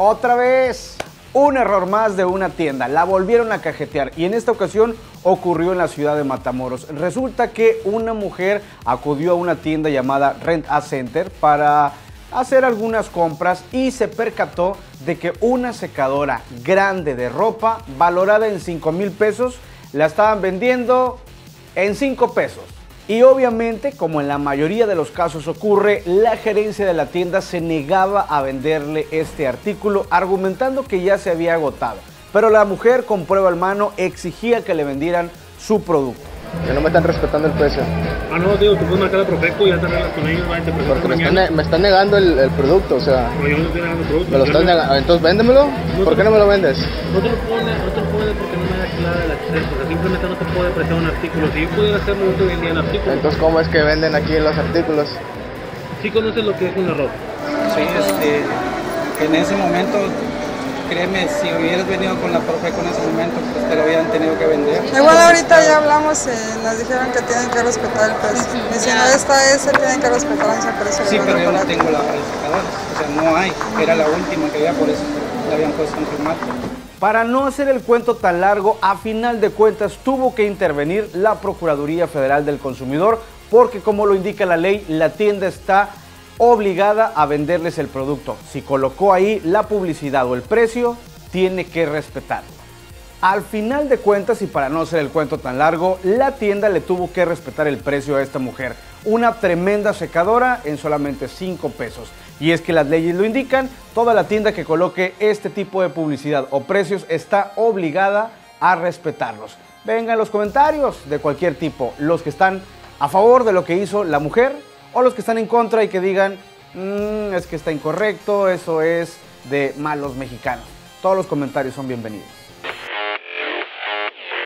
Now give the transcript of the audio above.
Otra vez, un error más de una tienda. La volvieron a cajetear y en esta ocasión ocurrió en la ciudad de Matamoros. Resulta que una mujer acudió a una tienda llamada Rent a Center para hacer algunas compras y se percató de que una secadora grande de ropa valorada en 5 mil pesos la estaban vendiendo en 5 pesos. Y obviamente, como en la mayoría de los casos ocurre, la gerencia de la tienda se negaba a venderle este artículo argumentando que ya se había agotado. Pero la mujer con prueba en mano exigía que le vendieran su producto. Que no me están respetando el precio. Ah, no, digo, tú puedes marcar a Profeco y ya te arreglas con ellos, va, y te Porque me están, me están negando el, el producto, o sea, Pero yo no estoy negando el producto. me lo no- negando. Entonces véndemelo. ¿Por qué no me lo vendes? No te lo puedo, ne- no te lo puedo vender porque no me da clara el acceso. O sea, simplemente no te puedo prestar un artículo. Si yo pudiera hacerlo, yo te vendía el artículo. Entonces, ¿cómo es que venden aquí los artículos? Sí conoces lo que es un error. Sí, este, en ese momento, créeme, si hubieras venido con la Profeco en ese momento, pues te lo hubieran tenido que vender. Igual ahorita ya hablamos y nos dijeron que tienen que respetar el precio. Y si no está ese, tienen que respetar ese precio. Sí, pero yo no tengo la secadora. O sea, no hay. Era la última que había, por eso la habían puesto en remate. Para no hacer el cuento tan largo, a final de cuentas tuvo que intervenir la Procuraduría Federal del Consumidor porque como lo indica la ley, la tienda está obligada a venderles el producto. Si colocó ahí la publicidad o el precio, tiene que respetarlo. Al final de cuentas, y para no hacer el cuento tan largo, la tienda le tuvo que respetar el precio a esta mujer. Una tremenda secadora en solamente 5 pesos. Y es que las leyes lo indican, toda la tienda que coloque este tipo de publicidad o precios está obligada a respetarlos. Vengan los comentarios de cualquier tipo, los que están a favor de lo que hizo la mujer o los que están en contra y que digan, "Mm, es que está incorrecto, eso es de malos mexicanos. Todos los comentarios son bienvenidos.